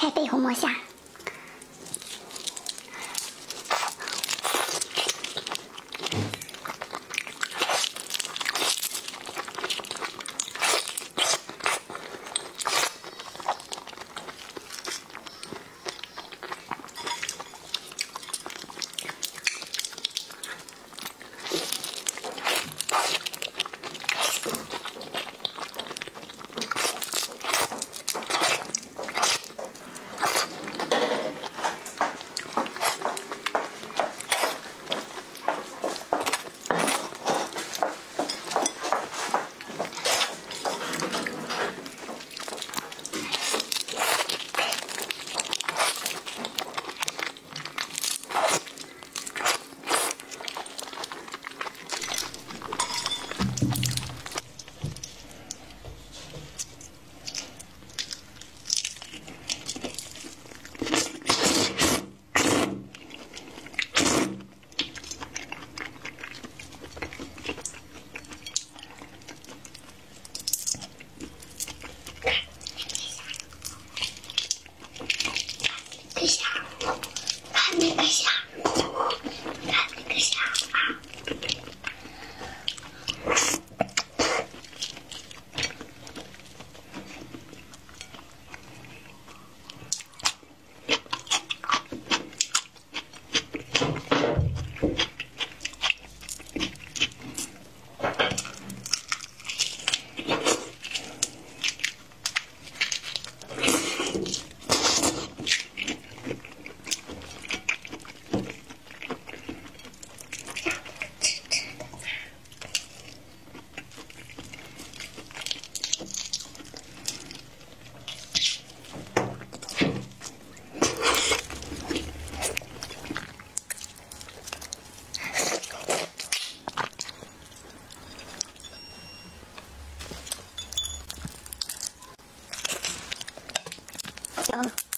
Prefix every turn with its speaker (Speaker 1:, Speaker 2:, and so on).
Speaker 1: 开背后摸下。Yeah.